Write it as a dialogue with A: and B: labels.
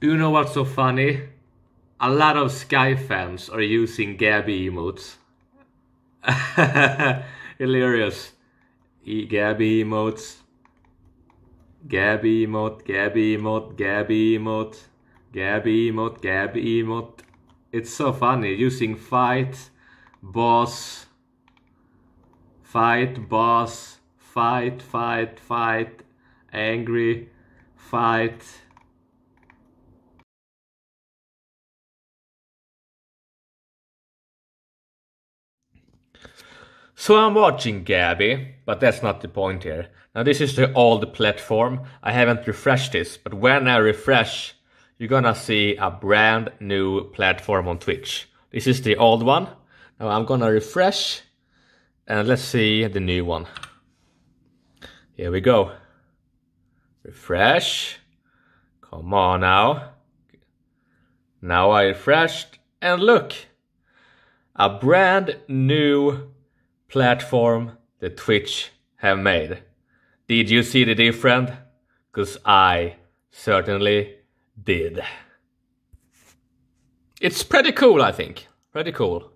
A: Do you know what's so funny? A lot of Sky fans are using Gabby emotes. Hilarious. E Gabby emotes. Gabby emote, Gabby emote, Gabby emote, Gabby emote, Gabby emote. It's so funny using fight, boss, fight, boss, fight, fight, fight, angry, fight. So I'm watching Gabby, but that's not the point here. Now this is the old platform. I haven't refreshed this, but when I refresh, you're gonna see a brand new platform on Twitch. This is the old one. Now I'm gonna refresh, and let's see the new one. Here we go. Refresh. Come on now. Now I refreshed, and look! A brand new platform that Twitch have made. Did you see the difference? Cause I certainly did. It's pretty cool, I think. Pretty cool.